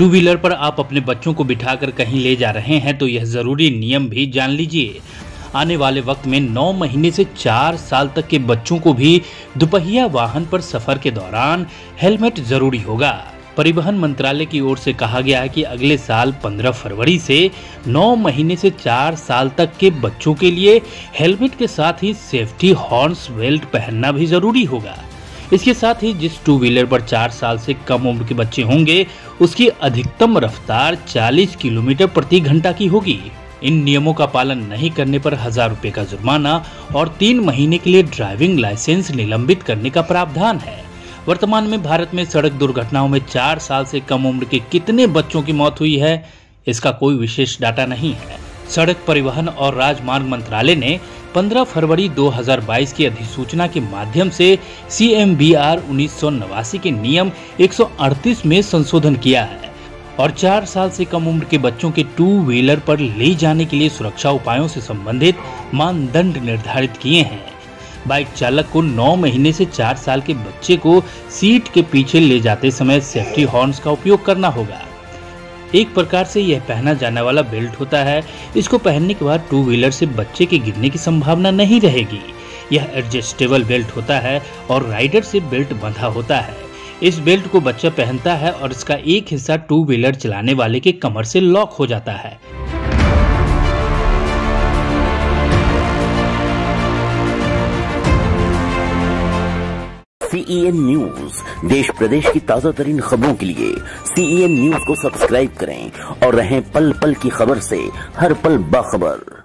Two wheeler पर आप अपने बच्चों को बिठाकर कहीं ले जा रहे हैं तो यह ज़रूरी नियम भी जान लीजिए। आने वाले वक्त में नौ महीने से चार साल तक के बच्चों को भी दुपहिया वाहन पर सफ़र के दौरान हेलमेट ज़रूरी होगा। परिवहन मंत्रालय की ओर से कहा गया है कि अगले साल 15 फरवरी से 9 महीने से 4 साल तक के बच्चों के लिए हेलमेट के साथ ही सेफ्टी हॉर्न्स बेल्ट पहनना भी ज़रूरी होगा। इसके साथ ही जिस टू व्हीलर पर चार साल से कम उम्र के बच्चे होंगे, उसकी अधिकतम रफ्तार 40 किलोमीटर प्रति घंटा की होगी। इन नियमों का पालन नहीं करने पर हज़ार रुपए का जुर्माना और तीन महीने के लिए ड्राइविंग लाइसेंस निलंबित करने का प्रावधान है। वर्तमान में भारत में सड़क दुर्घटनाओं में चार साल से कम उम्र के कितने बच्चों की मौत हुई है, इसका कोई विशेष डाटा नहीं है। सड़क परिवहन और राजमार्ग मंत्रालय ने 15 फरवरी 2022 की अधिसूचना के माध्यम से सी एम बी आर के नियम 138 में संशोधन किया है और चार साल से कम उम्र के बच्चों के टू व्हीलर पर ले जाने के लिए सुरक्षा उपायों से संबंधित मानदंड निर्धारित किए हैं। बाइक चालक को नौ महीने से चार साल के बच्चे को सीट के पीछे ले जाते समय सेफ्टी हॉर्न्स का उपयोग करना होगा। एक प्रकार से यह पहना जाने वाला बेल्ट होता है। इसको पहनने के बाद टू व्हीलर से बच्चे के गिरने की संभावना नहीं रहेगी। यह एडजस्टेबल बेल्ट होता है और राइडर से बेल्ट बंधा होता है। इस बेल्ट को बच्चा पहनता है और इसका एक हिस्सा टू व्हीलर चलाने वाले के कमर से लॉक हो जाता है। सीईएन न्यूज़ देश प्रदेश की ताज़ा तरीन खबरों के लिए सीईएन न्यूज़ को सब्सक्राइब करें और रहें पल पल की खबर से हर पल बाखबर।